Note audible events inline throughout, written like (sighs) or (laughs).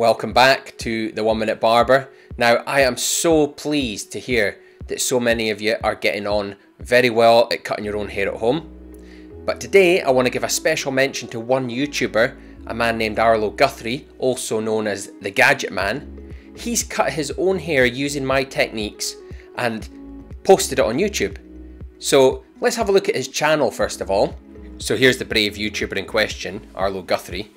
Welcome back to the One Minute Barber. Now, I am so pleased to hear that so many of you are getting on very well at cutting your own hair at home. But today, I want to give a special mention to one YouTuber, a man named Arlo Guthrie, also known as the Gadget Man. He's cut his own hair using my techniques and posted it on YouTube. So let's have a look at his channel first of all. So here's the brave YouTuber in question, Arlo Guthrie.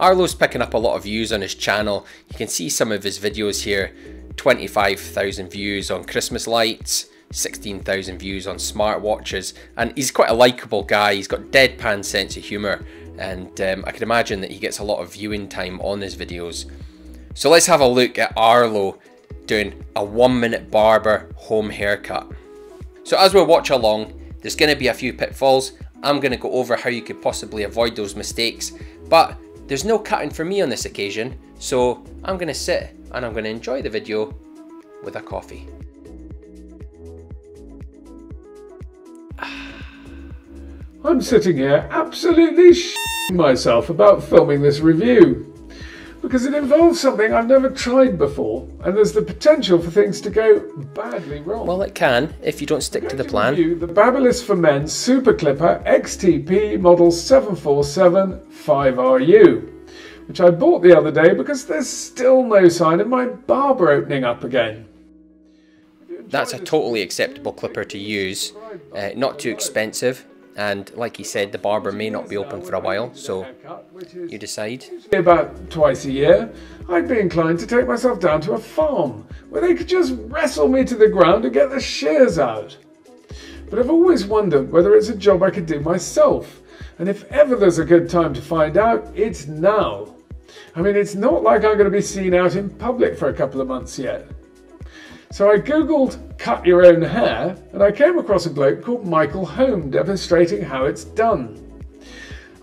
Arlo's picking up a lot of views on his channel. You can see some of his videos here. 25,000 views on Christmas lights, 16,000 views on smartwatches, and he's quite a likable guy. He's got deadpan sense of humour, and um, I can imagine that he gets a lot of viewing time on his videos. So let's have a look at Arlo doing a one minute barber home haircut. So as we watch along, there's going to be a few pitfalls. I'm going to go over how you could possibly avoid those mistakes, but there's no cutting for me on this occasion, so I'm going to sit and I'm going to enjoy the video with a coffee. (sighs) I'm sitting here absolutely myself about filming this review because it involves something I've never tried before and there's the potential for things to go badly wrong. Well, it can if you don't stick to the plan. To the Babyliss for Men Super Clipper XTP model 747 5RU, which I bought the other day because there's still no sign of my barber opening up again. That's a totally acceptable clipper to use, uh, not too expensive, and like he said, the barber may not be open for a while, so you decide. About twice a year, I'd be inclined to take myself down to a farm where they could just wrestle me to the ground and get the shears out. But I've always wondered whether it's a job I could do myself, and if ever there's a good time to find out, it's now. I mean, it's not like I'm going to be seen out in public for a couple of months yet. So I googled cut your own hair and I came across a bloke called Michael Home demonstrating how it's done.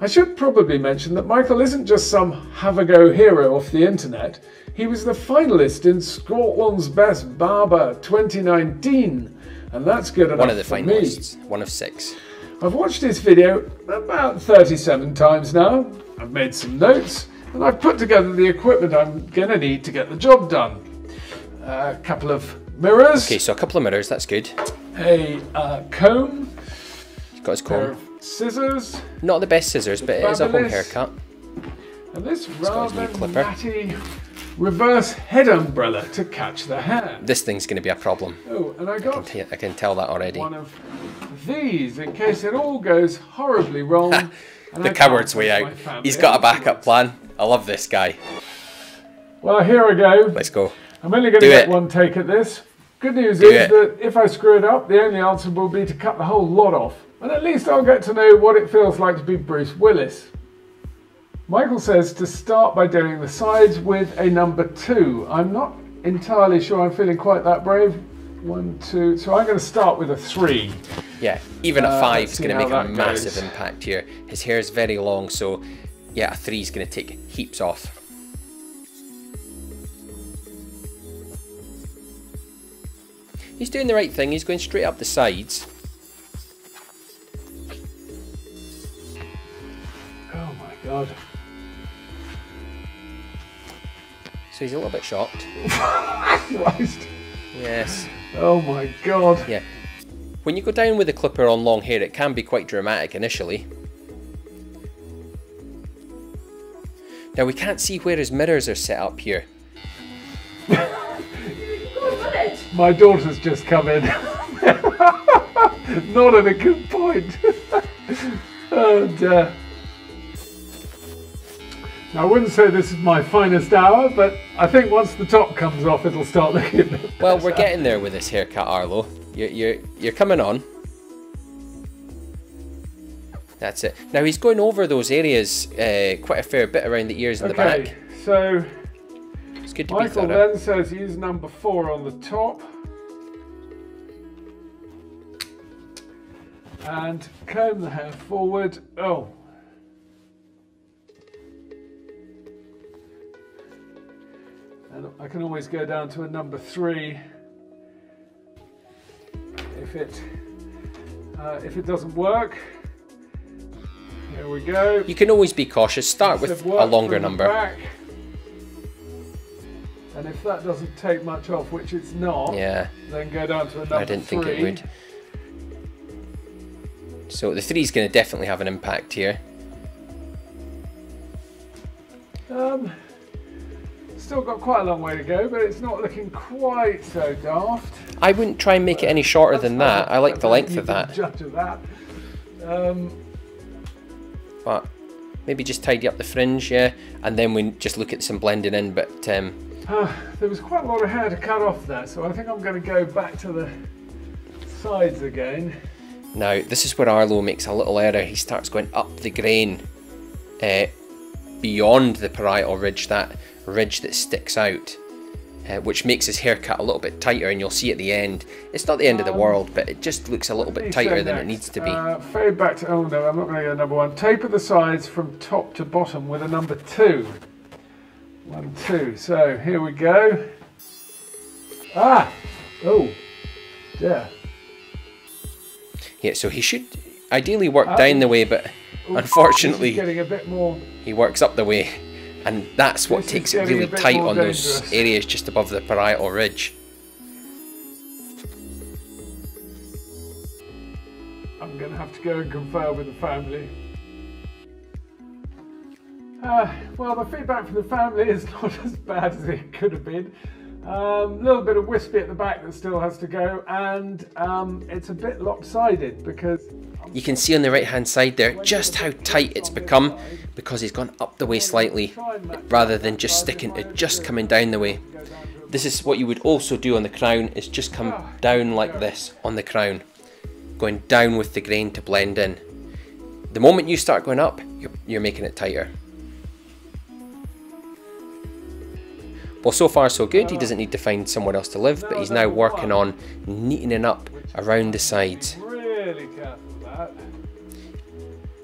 I should probably mention that Michael isn't just some have a go hero off the internet. He was the finalist in Scotland's Best Barber 2019 and that's good enough One of the finalists, me. one of six. I've watched his video about 37 times now. I've made some notes and I've put together the equipment I'm going to need to get the job done a couple of mirrors. Okay, so a couple of mirrors, that's good. A uh, comb. He's got his comb. Scissors. Not the best scissors, but it is a home haircut. And this rather natty reverse head umbrella to catch the hair. This thing's going to be a problem. Oh, and I got I can, I can tell that already. One of these in case it all goes horribly wrong. (laughs) the coward's way out. He's got a backup plan. I love this guy. Well, here we go. Let's go. I'm only going to get it. one take at this. Good news Do is it. that if I screw it up, the only answer will be to cut the whole lot off. And at least I'll get to know what it feels like to be Bruce Willis. Michael says to start by doing the sides with a number two. I'm not entirely sure I'm feeling quite that brave. One, two, so I'm going to start with a three. Yeah, even a uh, five uh, is going to make a massive goes. impact here. His hair is very long, so yeah, a three is going to take heaps off. He's doing the right thing. He's going straight up the sides. Oh my god. So he's a little bit shocked. (laughs) Christ. Yes. Oh my god. Yeah. When you go down with a clipper on long hair, it can be quite dramatic initially. Now we can't see where his mirrors are set up here. My daughter's just come in. (laughs) Not at a good point. (laughs) and, uh, I wouldn't say this is my finest hour, but I think once the top comes off, it'll start looking Well, we're getting there with this haircut, Arlo. You're, you're, you're coming on. That's it. Now he's going over those areas uh, quite a fair bit around the ears and okay, the back. so good to Michael be then says use number four on the top. And comb the hair forward. Oh. And I can always go down to a number three if it uh, if it doesn't work. Here we go. You can always be cautious. Start with a longer number. Back. And if that doesn't take much off, which it's not, Yeah, then go down to a number I didn't three. think it would. So the three is going to definitely have an impact here. Um, still got quite a long way to go, but it's not looking quite so daft. I wouldn't try and make it any shorter than that. I like the length of that. Judge of that. Um, But maybe just tidy up the fringe, yeah, and then we just look at some blending in. But um, uh, there was quite a lot of hair to cut off there, so I think I'm going to go back to the sides again. now this is where Arlo makes a little error. He starts going up the grain uh, beyond the parietal ridge, that ridge that sticks out. Uh, which makes his haircut a little bit tighter, and you'll see at the end. It's not the end of the world, but it just looks a little bit tighter than it needs to be. Uh, fade back to, oh no, I'm not going to go number one. Taper the sides from top to bottom with a number two. One, two. So here we go. Ah! Oh, yeah. Yeah, so he should ideally work down the way, but unfortunately getting a bit more. he works up the way, and that's what This takes it really tight on those areas just above the parietal ridge. I'm going to have to go and confer with the family. Uh, well, the feedback from the family is (laughs) not as bad as it could have been. A um, little bit of wispy at the back that still has to go, and um, it's a bit lopsided because You can see on the right hand side there just how tight it's become because he's gone up the way slightly rather than just sticking to just coming down the way. This is what you would also do on the crown is just come down like this on the crown. Going down with the grain to blend in. The moment you start going up, you're, you're making it tighter. Well, so far so good. He doesn't need to find somewhere else to live, but he's now working on neatening up around the sides. really careful with that.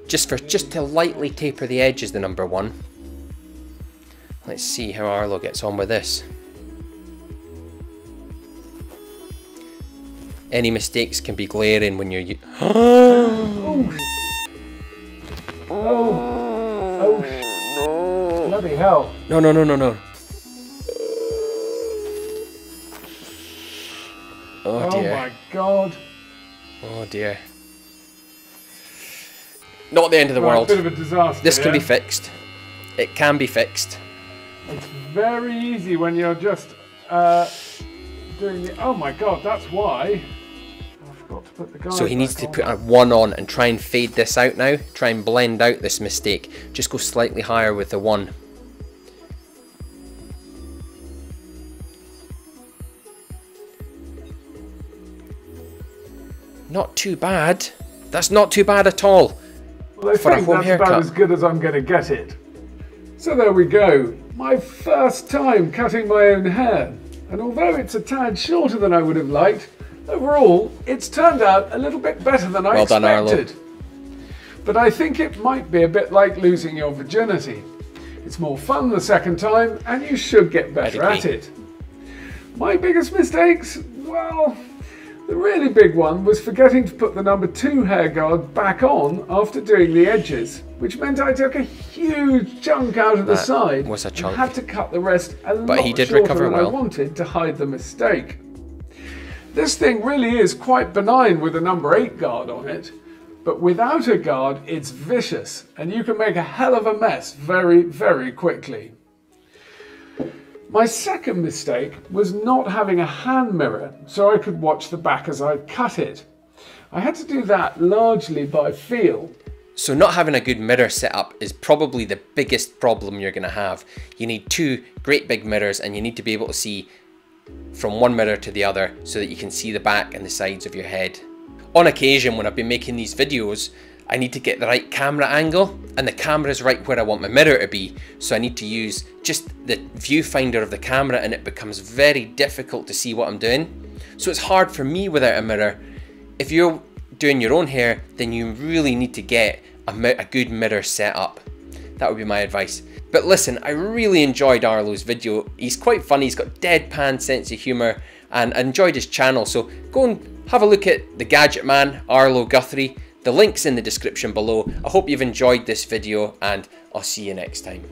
Just for just to lightly taper the edges, the number one. Let's see how Arlo gets on with this. Any mistakes can be glaring when you're. u- (gasps) Oh, oh, oh bloody hell! No, no, no, no, no. Oh Oh dear. my god! Oh dear. Not the end of the Right, world. bit of a disaster. This can be fixed. It can be fixed. It's very easy when you're just uh, doing the. Oh my god, that's why. I forgot to put the guide So he needs to put a one on and try and fade this out now. Try and blend out this mistake. Just go slightly higher with the one. Not too bad. That's not too bad at all. Well, I for a home that's haircut. about as good as I'm going to get it. So there we go. My first time cutting my own hair. And although it's a tad shorter than I would have liked, overall, it's turned out a little bit better than I Well done, expected. But I think it might be a bit like losing your virginity. It's more fun the second time, and you should get better at it. My biggest mistakes? Well, the really big one was forgetting to put the number two hair guard back on after doing the edges, which meant I took a huge chunk out of the That side was a and chunk. had to cut the rest a But lot he did shorter recover than I wanted to hide the mistake. This thing really is quite benign with a number 8 guard on it, but without a guard it's vicious and you can make a hell of a mess very, very quickly. My second mistake was not having a hand mirror so I could watch the back as I cut it. I had to do that largely by feel. So not having a good mirror setup is probably the biggest problem you're going to have. You need two great big mirrors and you need to be able to see from one mirror to the other so that you can see the back and the sides of your head. On occasion when I've been making these videos, I need to get the right camera angle and the camera is right where I want my mirror to be. So I need to use just the viewfinder of the camera and it becomes very difficult to see what I'm doing. So it's hard for me without a mirror. If you're doing your own hair, then you really need to get a, a good mirror set up. That would be my advice. But listen, I really enjoyed Arlo's video. He's quite funny, he's got deadpan sense of humour, and I enjoyed his channel. So go and have a look at the Gadget Man, Arlo Guthrie. The link's in the description below. I hope you've enjoyed this video, and I'll see you next time.